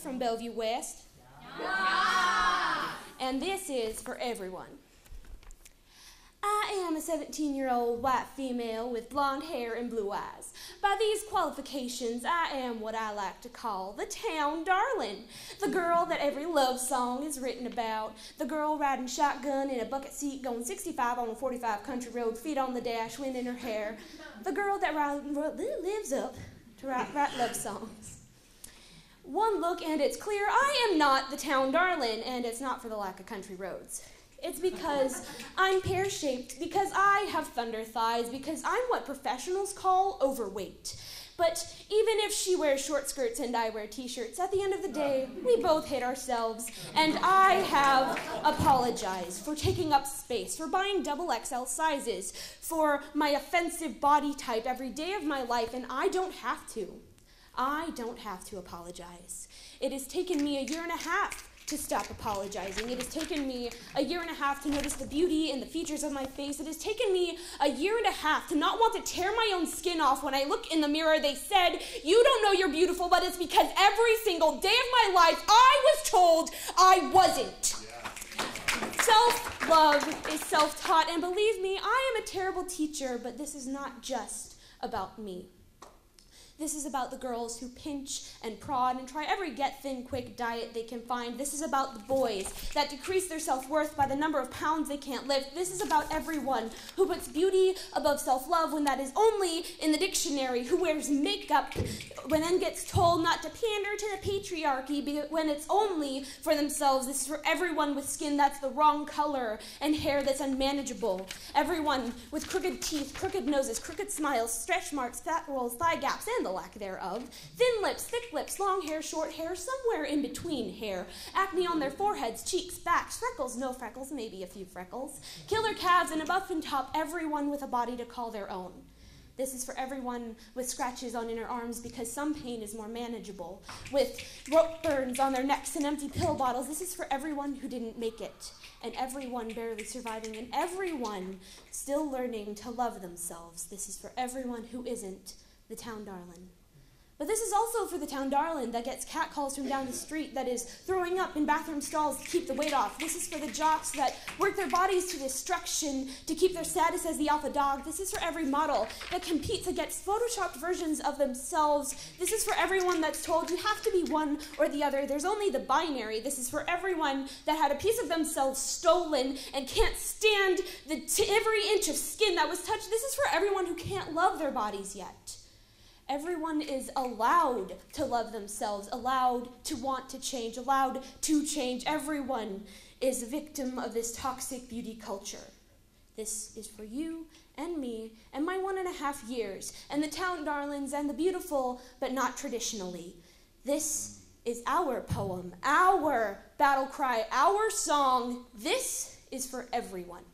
from Bellevue West. And this is for everyone. I am a 17 year old white female with blonde hair and blue eyes. By these qualifications, I am what I like to call the town darling. The girl that every love song is written about. The girl riding shotgun in a bucket seat going 65 on a 45 country road, feet on the dash, wind in her hair. The girl that lives up to write, write love songs. One look and it's clear I am not the town darling, and it's not for the lack of country roads. It's because I'm pear shaped, because I have thunder thighs, because I'm what professionals call overweight. But even if she wears short skirts and I wear t shirts, at the end of the day, we both hit ourselves. And I have apologized for taking up space, for buying double XL sizes, for my offensive body type every day of my life, and I don't have to. I don't have to apologize. It has taken me a year and a half to stop apologizing. It has taken me a year and a half to notice the beauty and the features of my face. It has taken me a year and a half to not want to tear my own skin off when I look in the mirror. They said, You don't know you're beautiful, but it's because every single day of my life I was told I wasn't. Self love is self taught, and believe me, I am a terrible teacher, but this is not just about me. This is about the girls who pinch and prod and try every get thin quick diet they can find. This is about the boys that decrease their self worth by the number of pounds they can't lift. This is about everyone who puts beauty above self love when that is only in the dictionary, who wears makeup when then gets told not to pander to the patriarchy when it's only for themselves. This is for everyone with skin that's the wrong color and hair that's unmanageable. Everyone with crooked teeth, crooked noses, crooked smiles, stretch marks, fat rolls, thigh gaps, and the the lack thereof, thin lips, thick lips, long hair, short hair, somewhere in between hair, acne on their foreheads, cheeks, backs, freckles, no freckles, maybe a few freckles, killer calves, and a buff muffin top, everyone with a body to call their own. This is for everyone with scratches on inner arms because some pain is more manageable. With rope burns on their necks and empty pill bottles, this is for everyone who didn't make it, and everyone barely surviving, and everyone still learning to love themselves. This is for everyone who isn't the town darling. But this is also for the town darling that gets catcalls from down the street, that is throwing up in bathroom stalls to keep the weight off. This is for the jocks that work their bodies to destruction to keep their status as the alpha dog. This is for every model that competes against photoshopped versions of themselves. This is for everyone that's told you have to be one or the other. There's only the binary. This is for everyone that had a piece of themselves stolen and can't stand the t- every inch of skin that was touched. This is for everyone who can't love their bodies yet. Everyone is allowed to love themselves, allowed to want to change, allowed to change. Everyone is a victim of this toxic beauty culture. This is for you and me and my one and a half years and the town darlings and the beautiful, but not traditionally. This is our poem, our battle cry, our song. This is for everyone.